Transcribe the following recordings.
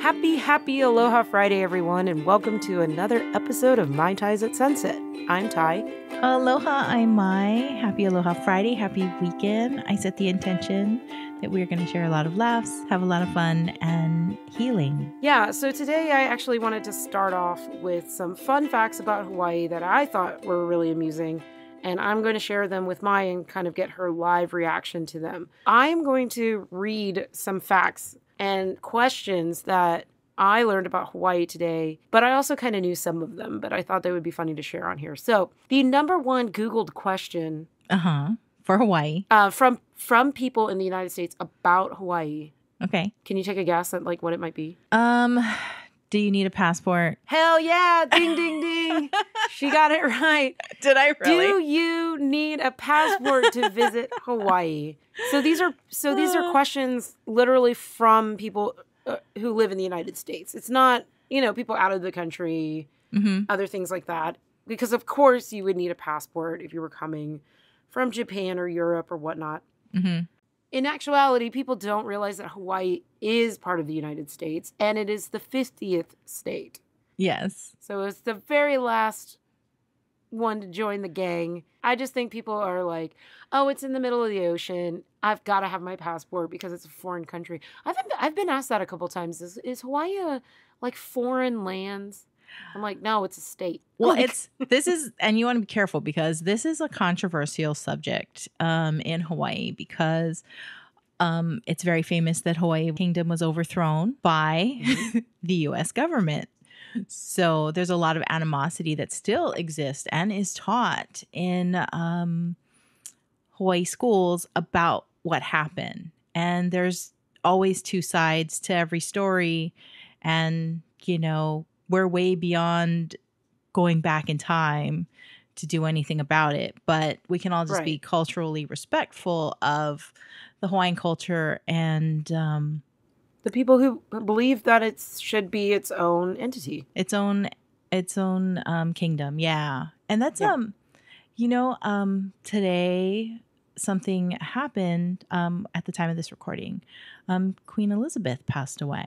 Happy, happy Aloha Friday, everyone, and welcome to another episode of Mai Tais at Sunset. I'm Tai. Aloha, I'm Mai. Happy Aloha Friday, happy weekend. I set the intention that we're going to share a lot of laughs, have a lot of fun, and healing. Yeah, so today I actually wanted to start off with some fun facts about Hawaii that I thought were really amusing and I'm going to share them with Mai and kind of get her live reaction to them. I am going to read some facts and questions that I learned about Hawaii today, but I also kind of knew some of them, but I thought they would be funny to share on here. So, the number one Googled question Uh huh. For Hawaii. uh, from from people in the United States about Hawaii. Okay. Can you take a guess at like what it might be? Um, do you need a passport? Hell yeah! Ding ding ding! she got it right. Did I really? Do you need a passport to visit Hawaii? So these are so these are Uh. questions literally from people uh, who live in the United States. It's not you know people out of the country, Mm-hmm. other things like that. Because of course you would need a passport if you were coming from Japan or Europe or whatnot. Mm-hmm. In actuality, people don't realize that Hawaii is part of the United States and it is the 50th state. Yes. So it's the very last one to join the gang. I just think people are like, oh, it's in the middle of the ocean. I've got to have my passport because it's a foreign country. I've been, I've been asked that a couple times. Is, is Hawaii a, like foreign lands? I'm like, no, it's a state. Well, Like- it's this is, and you want to be careful because this is a controversial subject um, in Hawaii because um, it's very famous that Hawaii kingdom was overthrown by the U.S. government. So there's a lot of animosity that still exists and is taught in um, Hawaii schools about what happened. And there's always two sides to every story. And, you know, we're way beyond going back in time to do anything about it. But we can all just be culturally respectful of the Hawaiian culture and um, the people who believe that it should be its own entity. its own its own um kingdom yeah and that's Yeah. um you know um today something happened um at the time of this recording um queen elizabeth passed away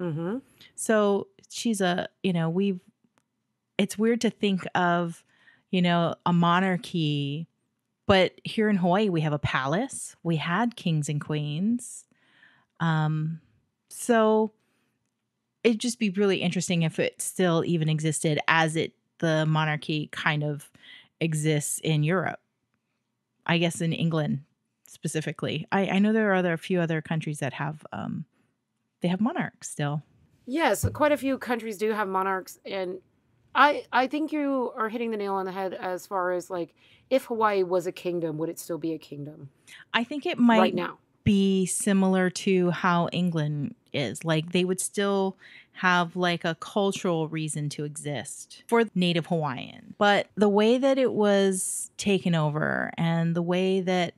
Mm-hmm. so she's a you know we've it's weird to think of you know a monarchy but here in hawaii we have a palace. We had kings and queens. Um so it'd just be really interesting if it still even existed as it the monarchy kind of exists in europe. I guess in england specifically. I i know there are other a few other countries that have um they have monarchs still Yes, quite a few countries do have monarchs, and I I think you are hitting the nail on the head as far as like if Hawaii was a kingdom, would it still be a kingdom I think it might right now? be similar to how England is. Like they would still have like a cultural reason to exist for native Hawaiian. But the way that it was taken over and the way that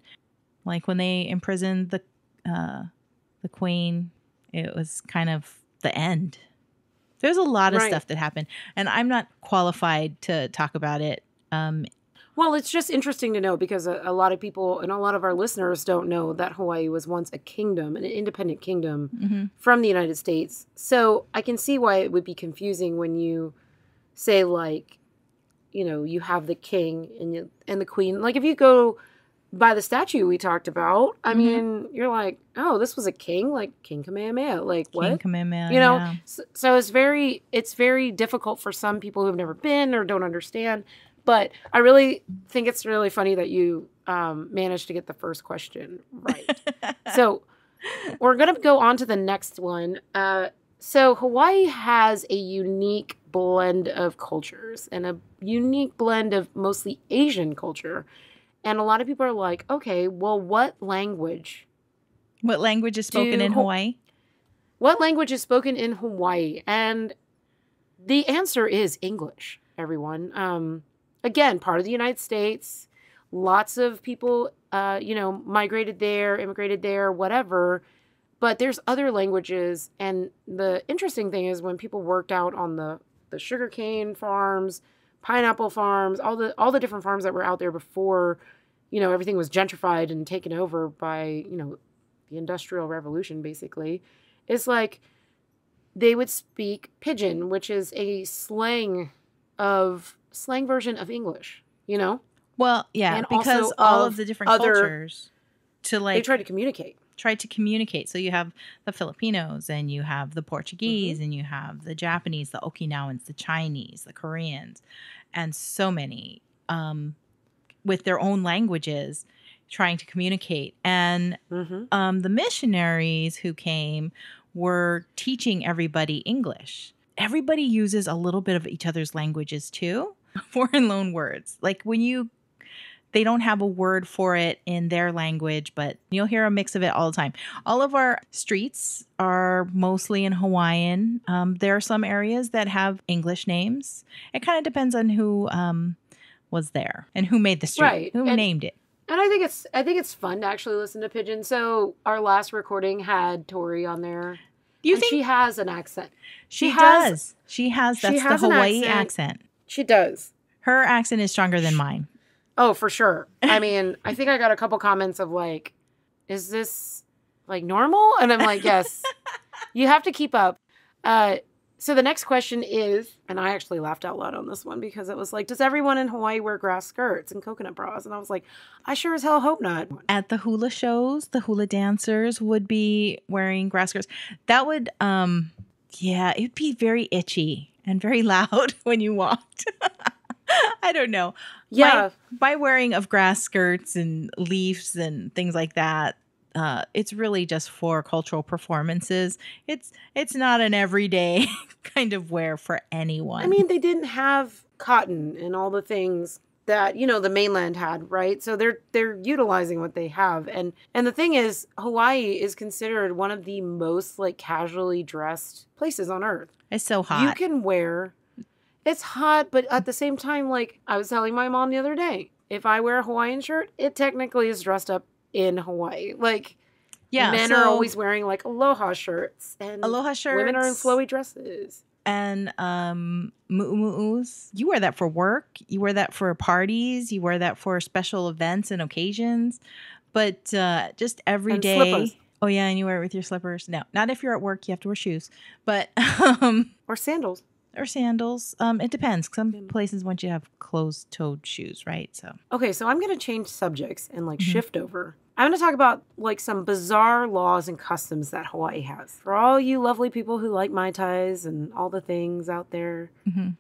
like when they imprisoned the uh the queen, it was kind of the end. There's a lot of Right. stuff that happened and I'm not qualified to talk about it. Um Well, it's just interesting to know because a, a lot of people and a lot of our listeners don't know that Hawaii was once a kingdom, an independent kingdom mhm. from the United States. So I can see why it would be confusing when you say like, you know, you have the king and you, and the queen. Like if you go by the statue we talked about, I Mhm. mean, you're like, oh, this was a king, like King Kamehameha. Like what? King Kamehameha, you know yeah. so, so it's very it's very difficult for some people who've never been or don't understand but i really think it's really funny that you um, managed to get the first question right so we're going to go on to the next one uh, so hawaii has a unique blend of cultures and a unique blend of mostly asian culture and a lot of people are like okay well what language What language is spoken in Hawaii? what language is spoken in Hawaii? And the answer is English, everyone. Um, again, part of the United States. Lots of people, uh, you know, migrated there, immigrated there, whatever. But there's other languages. And the interesting thing is when people worked out on the, the sugarcane farms, pineapple farms, all the all the different farms that were out there before, you know, everything was gentrified and taken over by, you know, the industrial revolution basically. It's like they would speak pidgin, which is a slang of slang version of English. You know, Well, yeah, And because all of of the different other- cultures to like they try to communicate. try to communicate. So you have the Filipinos and you have the Mm-hmm. Portuguese and you have the Japanese, the Okinawans, the Chinese, the Koreans, and so many um, with their own languages trying to communicate. And Mm-hmm. um, the missionaries who came were teaching everybody English. Everybody uses a little bit of each other's languages too, foreign loan words. Like when you, they don't have a word for it in their language, but you'll hear a mix of it all the time. All of our streets are mostly in Hawaiian. Um, there are some areas that have English names. It kind of depends on who um, was there and who made the street, Right. who And- named it. And I think it's I think it's fun to actually listen to pidgin. So our last recording had Tori on there. Do you think she has an accent? She, She has- does. She has. she That's has the Hawaii accent. accent. She does. Her accent is stronger than mine. Oh, for sure. I mean, I think I got a couple comments of like, is this like normal? And I'm like, yes. you have to keep up. Uh, so the next question is, and I actually laughed out loud on this one because it was like, does everyone in Hawaii wear grass skirts and coconut bras? And I was like, I sure as hell hope not. At the hula shows, the hula dancers would be wearing grass skirts. That would, um, yeah, it'd be very itchy and very loud when you walked. I don't know. Yeah. By wearing of grass skirts and leaves and things like that, uh, it's really just for cultural performances. It's it's not an everyday kind of wear for anyone. I mean, they didn't have cotton and all the things that you know the mainland had, right? So they're they're utilizing what they have, and and the thing is, Hawaii is considered one of the most like casually dressed places on earth. it's so hot. You can wear. It's hot, but at the same time, like I was telling my mom the other day, if I wear a Hawaiian shirt, it technically is dressed up in Hawaii. Like yeah, men are always wearing like aloha shirts, and aloha shirts. women are in flowy dresses. and um mu'umu'us. You wear that for work. You wear that for parties. You wear that for special events and occasions. But uh, just every And day. slippers. Oh yeah, and you wear it with your slippers. No, not if you're at work. You have to wear shoes. But um, Or sandals. or sandals. Um, it depends. Some places want you to have closed-toed shoes, right? So Okay, so I'm going to change subjects and like Mhm. shift over. I'm going to talk about like some bizarre laws and customs that Hawaii has. For all you lovely people who like Mai Tais and all the things out there, mhm.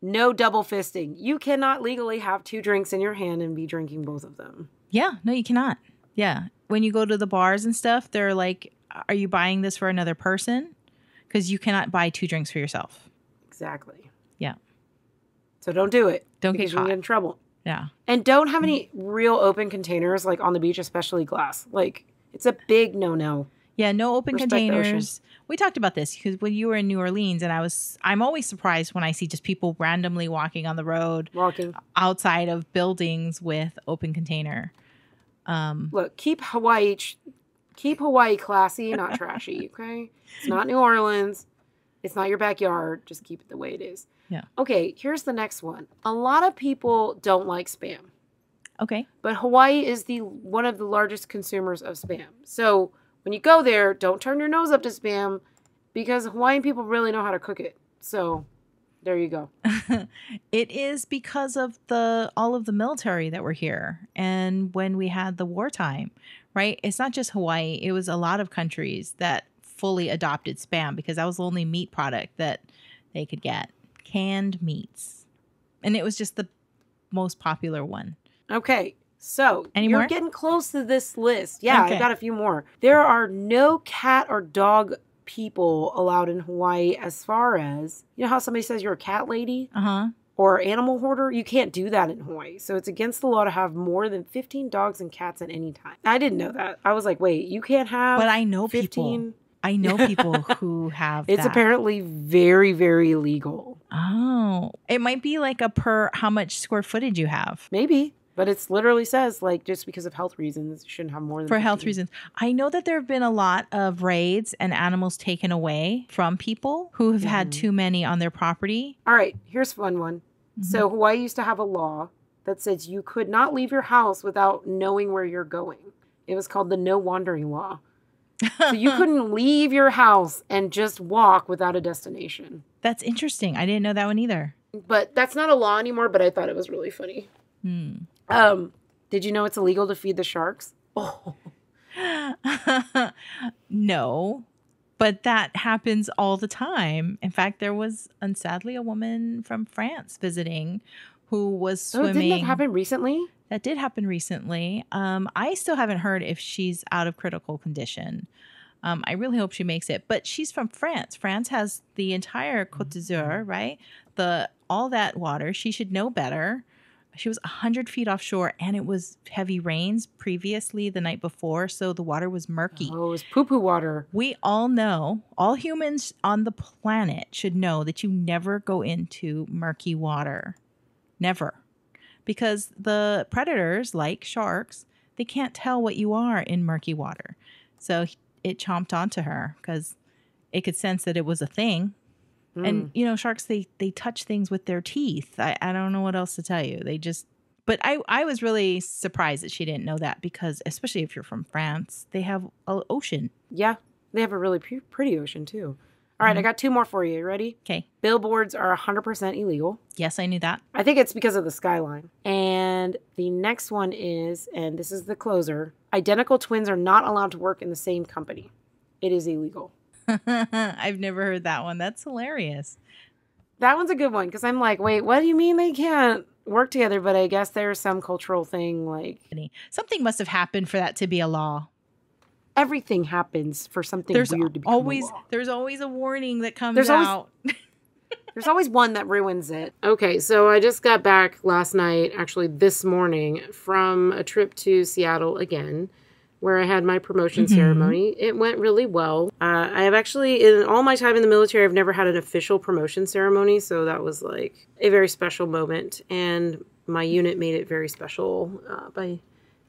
no double fisting. You cannot legally have two drinks in your hand and be drinking both of them. yeah, no, you cannot. Yeah, when you go to the bars and stuff, they're like, "Are you buying this for another person?" Because you cannot buy two drinks for yourself. Exactly. Yeah. So don't do it. Don't get caught. get in trouble. Yeah. And don't have any real open containers like on the beach, especially glass. Like it's a big no-no. Yeah, no open Respect containers. We talked about this because when you were in New Orleans, and I was, I'm always surprised when I see just people randomly walking on the road Walking. outside of buildings with open container. Um, Look, keep Hawaii keep Hawaii classy, not trashy, okay? It's not New Orleans. It's not your backyard. Just keep it the way it is. Yeah. Okay, here's the next one. A lot of people don't like spam, okay. but Hawaii is the one of the largest consumers of spam. So, when you go there, don't turn your nose up to spam because Hawaiian people really know how to cook it. So, there you go. it is because of the all of the military that were here and when we had the wartime, right? It's not just Hawaii, it was a lot of countries that fully adopted spam because that was the only meat product that they could get. Canned meats. And it was just the most popular one. Okay, so Any you're more? getting close to this list. Yeah, Okay. I've got a few more. There are no cat or dog people allowed in Hawaii as far as you know how somebody says you're a cat lady Uh-huh. or animal hoarder? You can't do that in Hawaii. So it's against the law to have more than 15 dogs and cats at any time. I didn't know that. I was like, wait, you can't have But I know 15. people. I know people who have It's that. apparently very, very legal. Oh, it might be like a per how much square footage you have. Maybe. But it's literally says like just because of health reasons, you shouldn't have more than For health reasons. I know that there have been a lot of raids and animals taken away from people who have had Mhm. too many on their property. All right, here's a fun one. So Hawaii used to have a law that says you could not leave your house without knowing where you're going. It was called the no wandering law. So you couldn't leave your house and just walk without a destination. That's interesting. I didn't know that one either. But that's not a law anymore, but I thought it was really funny. Hmm. Um, did you know it's illegal to feed the sharks? Oh. no, but that happens all the time. In fact, there was, unsadly, a woman from France visiting who was swimming. Oh, didn't that happen recently? That did happen recently. Um, I still haven't heard if she's out of critical condition. Um, I really hope she makes it. But she's from France. France has the entire Côte d'Azur, right? The all that water. She should know better. She was 100 feet offshore and it was heavy rains previously the night before. So the water was murky. Oh, it was poo poo water. We all know, all humans on the planet should know that you never go into murky water. Never. Because the predators, like sharks, they can't tell what you are in murky water. So it chomped onto her because it could sense that it was a thing. Mm. And you know, sharks they they touch things with their teeth. I, I don't know what else to tell you. They just but I, I was really surprised that she didn't know that because especially if you're from France, they have an ocean. yeah, they have a really pre- pretty ocean too. All right, I Mhm. got two more for you. You Ready? Okay. Billboards are 100% illegal. Yes, I knew that. I think it's because of the skyline. And the next one is, and this is the closer identical twins are not allowed to work in the same company. It is illegal. I've never heard that one. That's hilarious. That one's a good one because I'm like, wait, what do you mean they can't work together? But I guess there's some cultural thing like Something must have happened for that to be a law. Everything happens for something There's weird to become a always law. there's always a warning that comes There's always- out. There's always one that ruins it. Okay, so I just got back last night, actually this morning, from a trip to Seattle again, where I had my promotion Mhm. ceremony. It went really well. Uh, I have actually, in all my time in the military, I've never had an official promotion ceremony, so that was like a very special moment. And my unit made it very special uh, by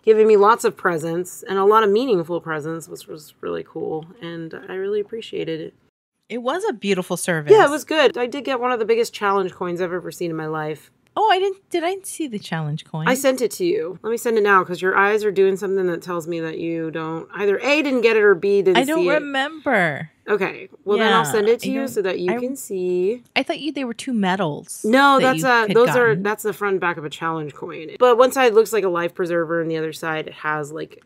giving me lots of presents and a lot of meaningful presents, which was really cool. And I really appreciated it. It was a beautiful service. Yeah, it was good. I did get one of the biggest challenge coins I've ever seen in my life. Oh, I didn't did I see the challenge coin? I sent it to you. Let me send it now because your eyes are doing something that tells me that you don't either A didn't get it or B didn't I don't remember. it. Okay, well then I'll send it to you so that you I- can see. I thought you they were two medals. No, that that's uh had those are that's the front and back of a challenge coin. But one side looks like a life preserver, and the other side it has like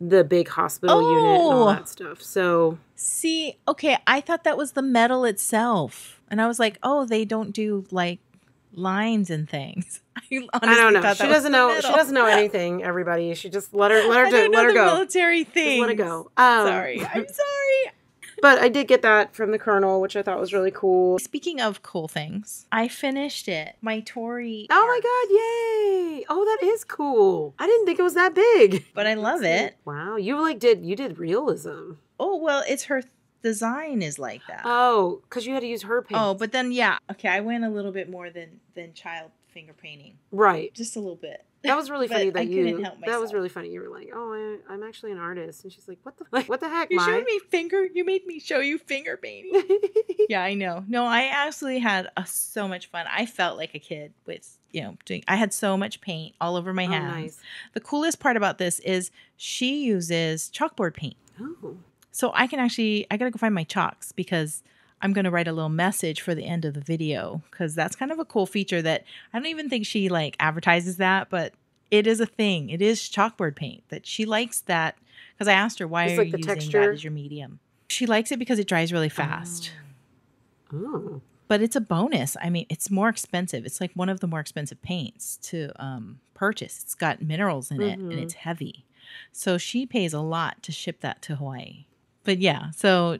the big hospital unit and all Oh. that stuff. So See, okay, I thought that was the medal itself. And I was like, "Oh, they don't do like lines and things." I, I don't know. She doesn't know. She doesn't know anything. Everybody, she just let her let her do, let her go. military thing. Let it go. Um, Sorry, I'm sorry. But I did get that from the colonel, which I thought was really cool. Speaking of cool things, I finished it. My Tori. Oh my god, yay! Oh, that is cool. I didn't think it was that big. But I love it. Wow, you like did you did realism. Oh well, it's her design is like that. Oh, because you had to use her paint. oh, but then yeah, okay, I went a little bit more than than child finger painting, right. just a little bit. That was really funny that couldn't you. help That was really funny. You were like, "Oh, I, I'm actually an artist," and she's like, "What the like, what the heck, You Mai?" showed me finger. You made me show you finger painting. yeah, I know. No, I absolutely had uh, so much fun. I felt like a kid with you know doing. I had so much paint all over my oh, hands. nice. The coolest part about this is she uses chalkboard paint. Oh, So I can actually, I gotta go find my chalks because I'm gonna write a little message for the end of the video because that's kind of a cool feature that I don't even think she like advertises that, but it is a thing. It is chalkboard paint that she likes that because I asked her why Just are like you the using texture? that as your medium. She likes it because it dries really fast. oh, But it's a bonus. I mean, it's more expensive. It's like one of the more expensive paints to um, purchase. It's got minerals in it and Mhm. it's heavy. So she pays a lot to ship that to Hawaii. But yeah, so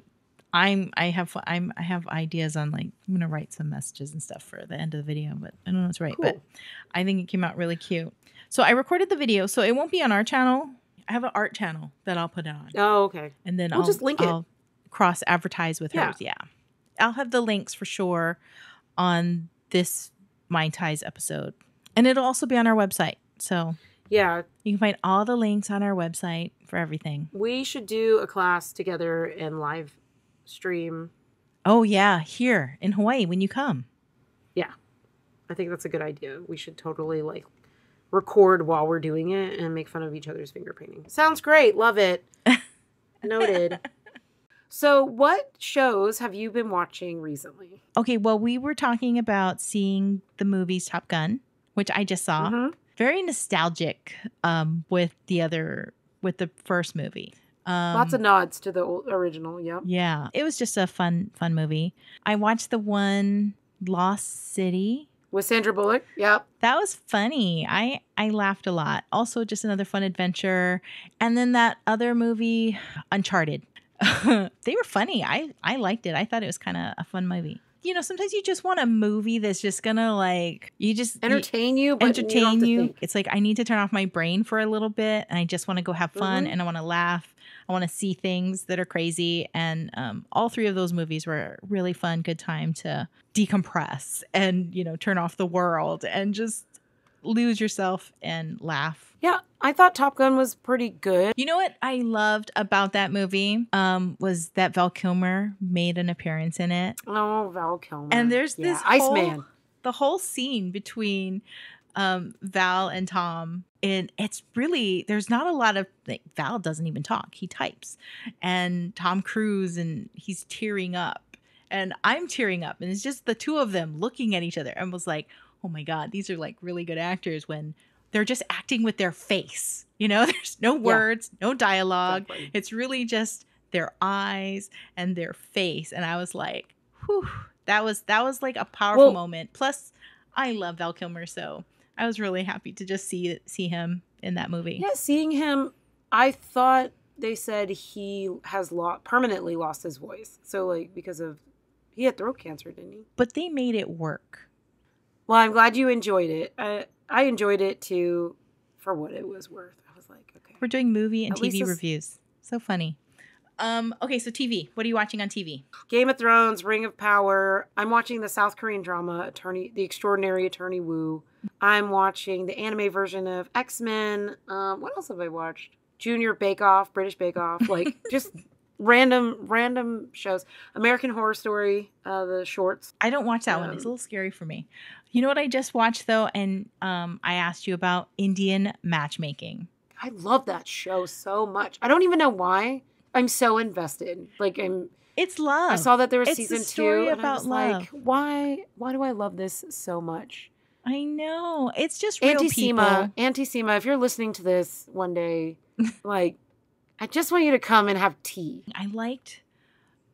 I'm I have I'm I have ideas on like I'm gonna write some messages and stuff for the end of the video, but I don't know what's right. But I think it came out really cute. So I recorded the video, so it won't be on our channel. I have an art channel that I'll put it on, oh, okay. and then We'll I'll just link it. I'll cross advertise with Yeah. hers. Yeah, I'll have the links for sure on this Mai Tais episode, and it'll also be on our website. So Yeah, you can find all the links on our website for everything. we should do a class together and live stream. Oh yeah, here in Hawaii when you come. Yeah. I think that's a good idea. We should totally like record while we're doing it and make fun of each other's finger painting. Sounds great. Love it. Noted. So, what shows have you been watching recently? Okay, well, we were talking about seeing the movies Top Gun, which I just saw. Mhm. Very nostalgic um, with the other, with the first movie. Um, Lots of nods to the old, original. Yep. Yeah, it was just a fun, fun movie. I watched the one Lost City. With Sandra Bullock. Yep. That was funny. I I laughed a lot. Also, just another fun adventure. And then that other movie, Uncharted. they were funny. I I liked it. I thought it was kind of a fun movie. You know, sometimes you just want a movie that's just gonna like you just Entertain you, entertain you. don't have to you. It's like I need to turn off my brain for a little bit, and I just want to go have fun, Mhm. and I want to laugh. I want to see things that are crazy, and um, all three of those movies were really fun, good time to decompress and you know turn off the world and just lose yourself and laugh. Yeah, I thought Top Gun was pretty good. You know what I loved about that movie um, was that Val Kilmer made an appearance in it. Oh, Val Kilmer. And there's Yeah, this Iceman. the whole scene between um, Val and Tom, and it's really there's not a lot of like Val doesn't even talk; he types, and Tom Cruise and he's tearing up, and I'm tearing up, and it's just the two of them looking at each other, and was like, oh my god, these are like really good actors when they're just acting with their face. You know, there's no words, no dialogue. Exactly. It's really just their eyes and their face. And I was like, whew, that was that was like a powerful Well- moment. Plus, I love Val Kilmer, so I was really happy to just see see him in that movie. Yeah, seeing him, I thought they said he has lo- permanently lost his voice. So, like, because of he had throat cancer, didn't he? But they made it work. Well, I'm glad you enjoyed it. I, I enjoyed it too, for what it was worth. I was like, okay. We're doing movie and At TV reviews. So funny. Um, okay, so TV. What are you watching on TV? Game of Thrones, Ring of Power. I'm watching the South Korean drama Attorney, The Extraordinary Attorney Woo. I'm watching the anime version of X Men. Um, what else have I watched? Junior Bake Off, British Bake Off, like just random random shows. American Horror Story, uh, the shorts. I don't watch that one. It's a Um, little scary for me. You know what I just watched though, and um, I asked you about Indian matchmaking. I love that show so much. I don't even know why. I'm so invested. Like I'm. It's love. I saw that there was It's season story two, and I about was like, love. why? Why do I love this so much? I know. It's just real Auntie people. Sima, Auntie Sima, if you're listening to this one day, like, I just want you to come and have tea. I liked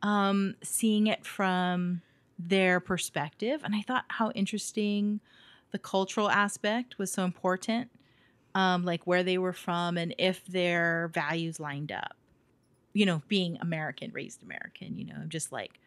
um, seeing it from their perspective, and I thought how interesting the cultural aspect was so important, um, like where they were from and if their values lined up. You know, being American, raised American. You know, just like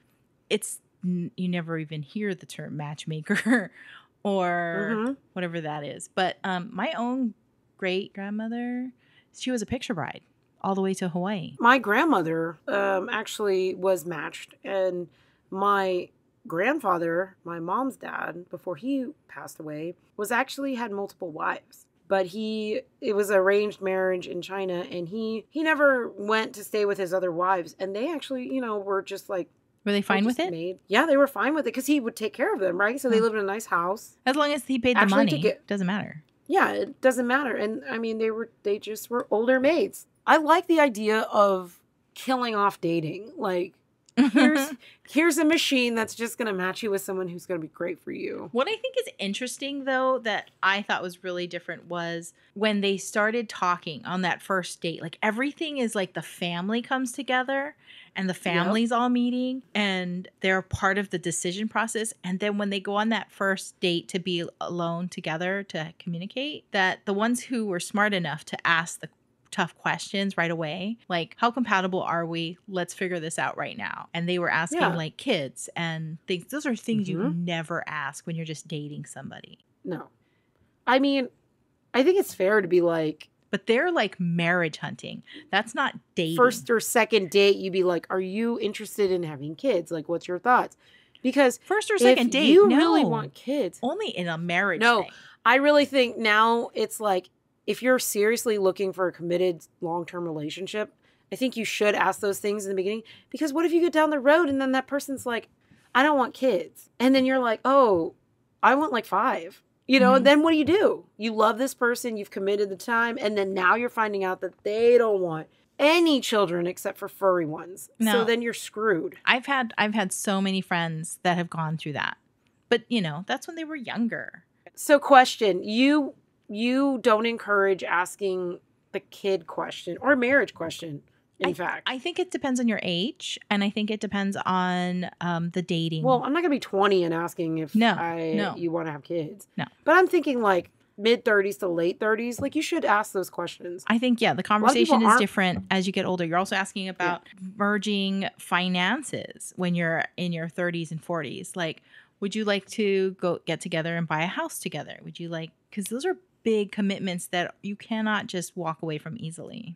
it's you never even hear the term matchmaker or Mhm. whatever that is. But um, my own great grandmother, she was a picture bride all the way to Hawaii. My grandmother um, actually was matched, and my grandfather, my mom's dad, before he passed away, was actually had multiple wives. But he, it was arranged marriage in China, and he he never went to stay with his other wives, and they actually, you know, were just like Were they fine with it? Made, yeah, they were fine with it because he would take care of them, right? So they lived in a nice house. As long as he paid the Actually, money, to get- doesn't matter. Yeah, it doesn't matter. And I mean, they were they just were older maids. I like the idea of killing off dating. Like here's mm-hmm. here's a machine that's just gonna match you with someone who's gonna be great for you. what I think is interesting, though, that I thought was really different was when they started talking on that first date. Like everything is like the family comes together and the families all meeting and they're part of the decision process. And then when they go on that first date to be alone together to communicate, that the ones who were smart enough to ask the tough questions right away like how compatible are we let's figure this out right now and they were asking Yeah. like kids and things those are things you Mhm. never ask when you're just dating somebody No, I mean, I think it's fair to be like but they're like marriage hunting that's not dating first or second date. you'd be like, are you interested in having kids? Like, what's your thoughts? Because first or second date you no. really want kids, only in a marriage No. thing. I really think now it's like if you're seriously looking for a committed long term relationship, I think you should ask those things in the beginning. Because what if you get down the road and then that person's like, I don't want kids. And then you're like, oh, I want like five. You know, Mhm. and then what do you do? You love this person, you've committed the time, and then now you're finding out that they don't want any children except for furry ones. So then you're screwed. I've had I've had so many friends that have gone through that. But you know, that's when they were younger. So question, you you don't encourage asking the kid question or marriage question, in fact. I think it depends on your age and I think it depends on um the dating. well, I'm not gonna be 20 and asking if No, I no. you want to have kids. No. But I'm thinking like mid 30s to late 30s. Like you should ask those questions. I think yeah, the conversation is aren't- different as you get older. You're also asking about merging finances when you're in your 30s and 40s. Like, would you like to go get together and buy a house together? Would you like cuz those are big commitments that you cannot just walk away from easily.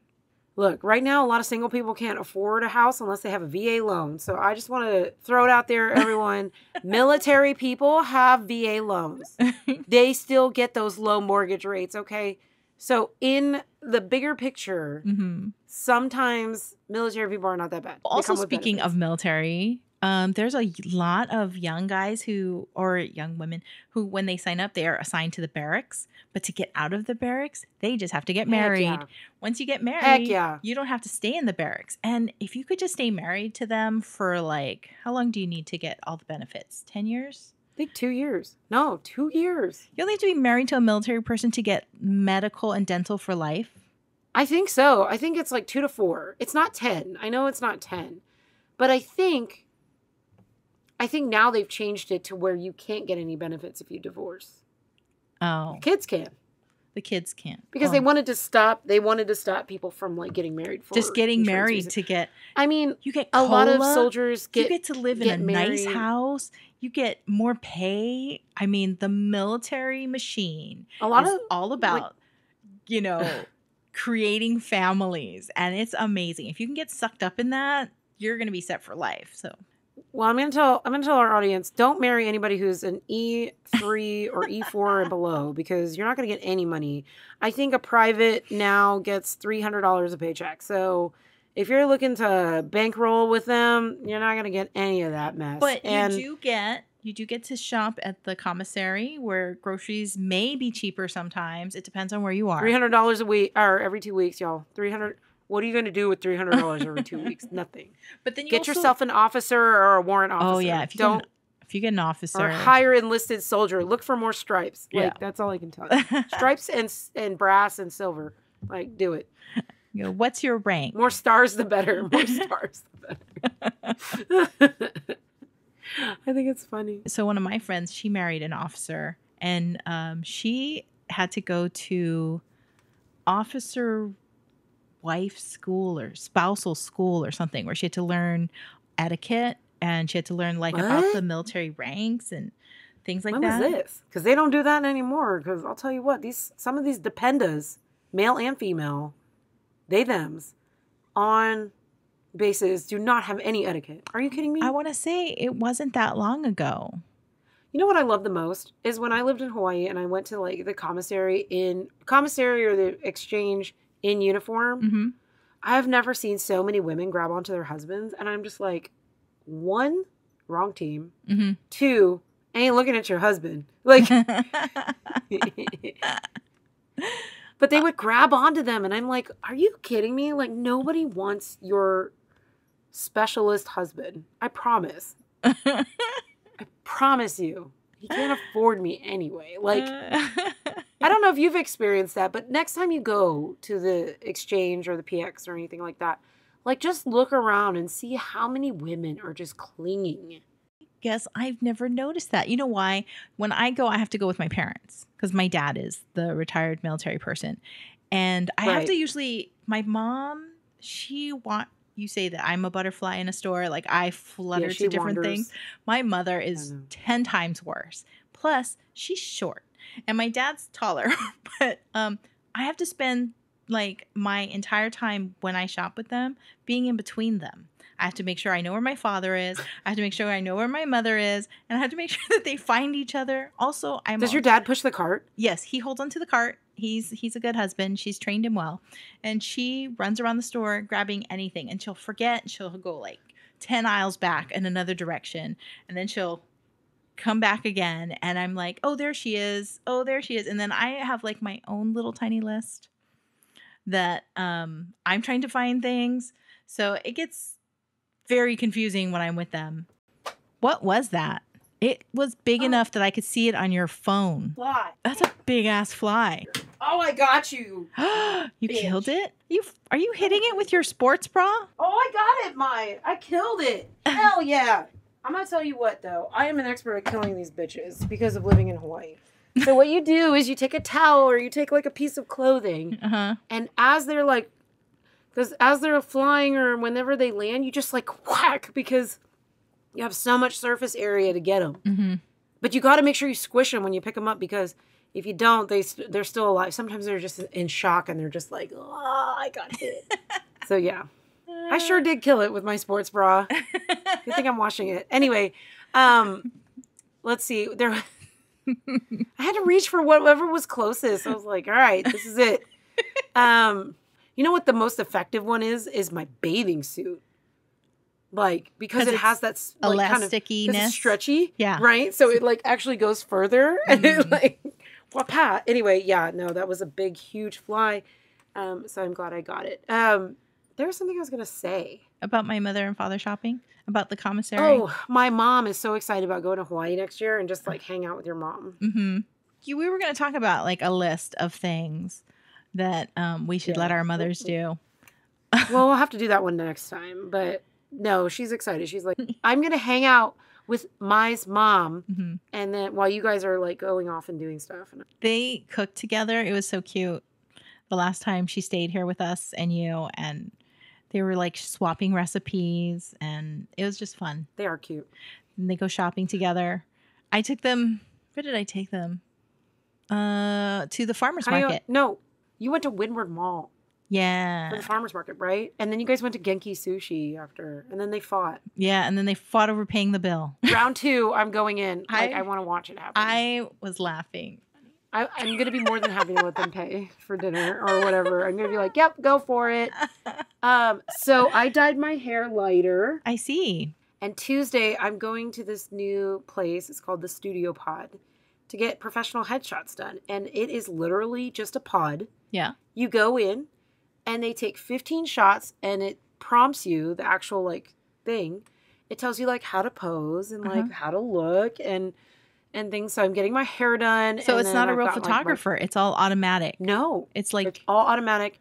Look, right now, a lot of single people can't afford a house unless they have a VA loan. So I just want to throw it out there, everyone. Military people have VA loans. They still get those low mortgage rates, okay? So in the bigger picture, Mhm. sometimes military people are not that bad. Also, speaking of military, um, there's a lot of young guys who, or young women who, when they sign up, they are assigned to the barracks. But to get out of the barracks, they just have to get married. yeah. Once you get married, yeah. you don't have to stay in the barracks. And if you could just stay married to them for like, how long do you need to get all the benefits? 10 years? I think two years. No, two years. You only have to be married to a military person to get medical and dental for life. I think so. I think it's like two to four. It's not 10. I know it's not 10. But I think I think now they've changed it to where you can't get any benefits if you divorce. Oh, Kids can. the kids can't. Because Oh. they wanted to stop they wanted to stop people from like getting married for just getting married reasons. to get, I mean, you get a lot of soldiers you get, get to live in a get nice house. You get more pay. I mean, the military machine a lot is of all about, you know, creating families, and it's amazing. If you can get sucked up in that, you're gonna be set for life. So Well, I'm gonna tell I'm gonna tell our audience don't marry anybody who's an E three or E four and below because you're not gonna get any money. I think a private now gets three hundred dollars a paycheck. So if you're looking to bankroll with them, you're not gonna get any of that mess. But and you do get you do get to shop at the commissary where groceries may be cheaper sometimes. It depends on where you are. three hundred dollars a week or every two weeks, y'all. Three hundred. What are you gonna do with three hundred dollars over two weeks? Nothing. But then you Get also- yourself an officer or a warrant officer. Oh yeah, if you don't get an, if you get an officer, or hire enlisted soldier. Look for more stripes. Like Yeah. that's all I can tell you. stripes and and brass and silver. Like do it. you know, what's your rank? More stars the better. More stars the better. I think it's funny. so one of my friends she married an officer and um, she had to go to officer wife school or spousal school or something where she had to learn etiquette and she had to learn like about the military ranks and things like when that was this? Because they don't do that anymore. Because I'll tell you what, these some of these dependas, male and female, they them's, on bases do not have any etiquette. Are you kidding me? i want to say it wasn't that long ago You know what I love the most is when I lived in Hawaii and I went to like the commissary in commissary or the exchange in uniform. hmm I've never seen so many women grab onto their husbands, and I'm just like, one, wrong team. hmm Two, I ain't looking at your husband. Like, but they would grab onto them, and I'm like, are you kidding me? Like, nobody wants your specialist husband. I promise. I promise you. He can't afford me anyway. Like, uh, I don't know if you've experienced that, but next time you go to the exchange or the PX or anything like that, like just look around and see how many women are just clinging. Guess I've never noticed that. You know why? When I go, I have to go with my parents because my dad is the retired military person. And I have to usually, my mom, she want, you say that I'm a butterfly in a store, like I flutter Yeah, to different wanders. things. My mother is 10 times worse. Plus, she's short and my dad's taller. but um, I have to spend like my entire time when I shop with them being in between them. I have to make sure I know where my father is. I have to make sure I know where my mother is, and I have to make sure that they find each other. Also, I'm Does your dad push the cart? yes, he holds onto the cart. He's he's a good husband. She's trained him well, and she runs around the store grabbing anything, and she'll forget. and She'll go like ten aisles back in another direction, and then she'll come back again. And I'm like, oh, there she is. Oh, there she is. And then I have like my own little tiny list that um I'm trying to find things. So it gets very confusing when I'm with them. What was that? It was big Oh. enough that I could see it on your phone. Fly. That's a big ass fly. Oh, I got you. you Bitch. killed it? You are you hitting it with your sports bra? Oh, I got it, my. I killed it. Hell yeah. I'm gonna tell you what though. I am an expert at killing these bitches because of living in Hawaii. So what you do is you take a towel or you take like a piece of clothing, Uh-huh. and as they're like, because as they're flying or whenever they land, you just like whack because you have so much surface area to get them. Mm-hmm. But you got to make sure you squish them when you pick them up because if you don't, they they're still alive. Sometimes they're just in shock and they're just like, oh, I got hit. so yeah, I sure did kill it with my sports bra. Good thing I'm washing it. Anyway, um, let's see. There, I had to reach for whatever was closest. I was like, all right, this is it. Um, you know what the most effective one is? Is my bathing suit. Like because it has that like, kind of, stretchy. Yeah. Right. So it like actually goes further and it Mhm. like wapa. Anyway, yeah, no, that was a big, huge fly. Um, so I'm glad I got it. Um, there was something I was gonna say. About my mother and father shopping? About the commissary? Oh, my mom is so excited about going to Hawaii next year and just like hang out with your mom. Mm-hmm. You, we were going to talk about like a list of things that um, we should let our mothers do. well, we'll have to do that one next time. But no, she's excited. She's like, I'm gonna hang out with Mai's mom, hmm and then while you guys are like going off and doing stuff. And They cooked together. It was so cute. The last time she stayed here with us and you, and they were like swapping recipes, and it was just fun. they are cute. And they go shopping together. I took them. Where did I take them? Uh, to the farmers How do you- market. no, you went to Windward Mall Yeah, for the farmers market, right? And then you guys went to Genki Sushi after, and then they fought. yeah. And then they fought over paying the bill. Round two, I'm going in. Like, I, I- want to watch it happen. I was laughing. I, I'm gonna be more than happy to let them pay for dinner or whatever. I'm gonna be like, "Yep, go for it." Um, so I dyed my hair lighter, I see. and Tuesday I'm going to this new place. It's called the Studio Pod to get professional headshots done, and it is literally just a pod. Yeah. You go in, and they take 15 shots, and it prompts you the actual like thing. It tells you like how to pose and like Uh-huh. how to look and and things. So I'm getting my hair done. So it's not a I've real got, like, my- photographer. It's all automatic. no, It's it's like all automatic,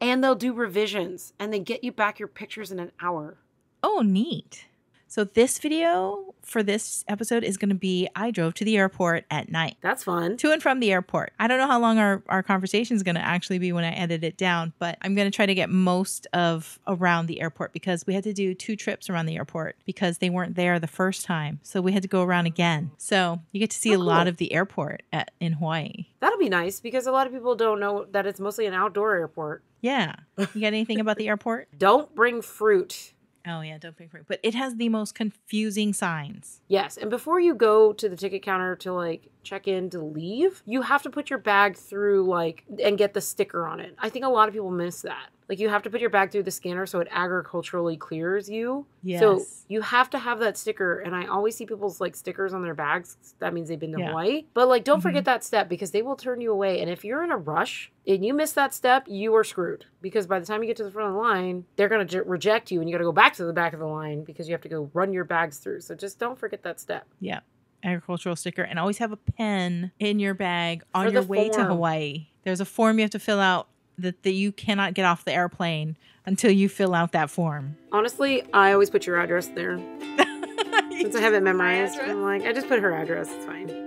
and they'll do revisions, and they get you back your pictures in an hour. oh neat. So this video for this episode is going to be I drove to the airport at night. That's fun. To and from the airport. I don't know how long our, our conversation is going to actually be when I edit it down, but I'm going to try to get most of around the airport because we had to do two trips around the airport because they weren't there the first time. So we had to go around again. So you get to see Oh, a lot of the airport at, in Hawaii. That'll be nice because a lot of people don't know that it's mostly an outdoor airport. Yeah. You got anything about the airport? Don't bring fruit. Oh yeah, don't bring fruit. But it has the most confusing signs. Yes, and before you go to the ticket counter to like check in to leave, you have to put your bag through like and get the sticker on it. I think a lot of people miss that. Like you have to put your bag through the scanner so it agriculturally clears you. Yes. So you have to have that sticker, and I always see people's like stickers on their bags. That means they've been to Yeah. Hawaii. But like, don't Mhm. forget that step because they will turn you away. And if you're in a rush and you miss that step, you are screwed. Because by the time you get to the front of the line, they're gonna j- reject you, and you got to go back to the back of the line because you have to go run your bags through. So just don't forget that step. Yeah. Agricultural sticker and always have a pen in your bag on your the way to. Hawaii. There's a form you have to fill out that, that you cannot get off the airplane until you fill out that form. Honestly, I always put your address there since I have it memorized. address? I'm like, I just put her address. It's fine.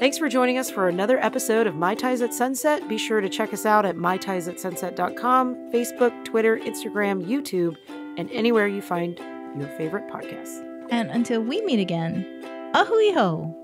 Thanks for joining us for another episode of Mai Tais at Sunset. Be sure to check us out at maitaisatsunset.com, Facebook, Twitter, Instagram, YouTube, and anywhere you find your favorite podcasts. And until we meet again, a hui hou.